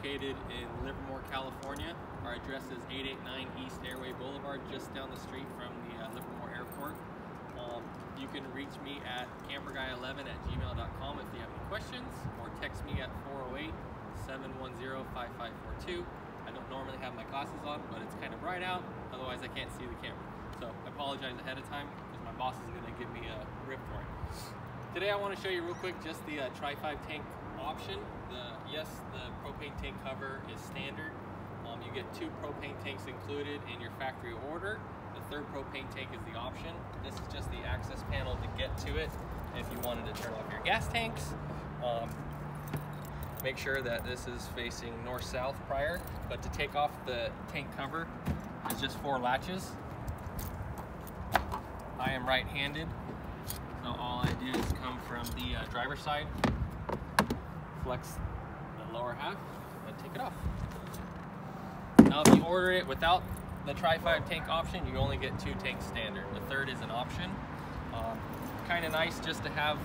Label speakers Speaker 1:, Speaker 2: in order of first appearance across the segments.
Speaker 1: located in Livermore, California. Our address is 889 East Airway Boulevard, just down the street from the uh, Livermore Airport. Um, you can reach me at camperguy11 at gmail.com if you have any questions, or text me at 408 710 5542. I don't normally have my glasses on, but it's kind of bright out, otherwise I can't see the camera. So I apologize ahead of time because my boss is going to give me a rip for it. Today I want to show you real quick just the uh, Tri-5 tank option. The Yes, the propane tank cover is standard. Um, you get two propane tanks included in your factory order. The third propane tank is the option. This is just the access panel to get to it if you wanted to turn off your gas tanks. Um, make sure that this is facing north-south prior, but to take off the tank cover is just four latches. I am right-handed, so all I do is come from the uh, driver's side, flex the lower half, and take it off. Now if you order it without the Tri-5 tank option, you only get two tanks standard. The third is an option. Um, kind of nice just to have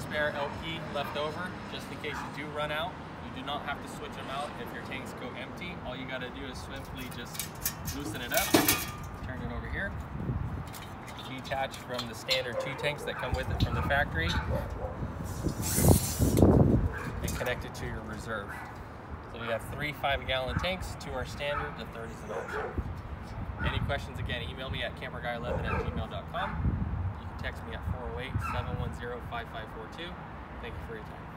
Speaker 1: spare LP left over, just in case you do run out. You do not have to switch them out if your tanks go empty. All you gotta do is simply just loosen it up, turn it over here, detach from the standard two tanks that come with it from the factory, and connect it to your reserve. So we have three five gallon tanks, two are standard, the third is an option. Any questions, again, email me at camperguy11 at gmail.com. You can text me at 408 710 5542. Thank you for your time.